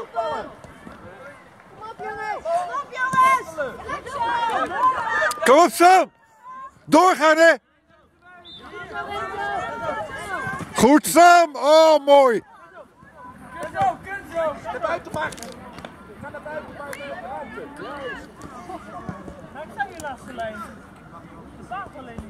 Kom op, jongens, kom op jongens, kom op Sam! Doorgaan, hè! Goed, Sam! Oh, mooi! Kenzo, Kenzo! Naar buiten, Ik Ga naar buiten, Bart! Naar buiten! Hij zijn je laatste lijn. De staat alleen niet.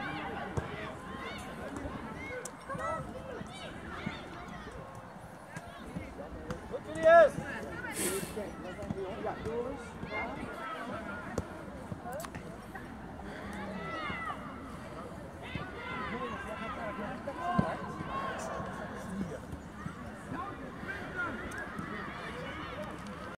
Goed, serieus. Ja, Doris.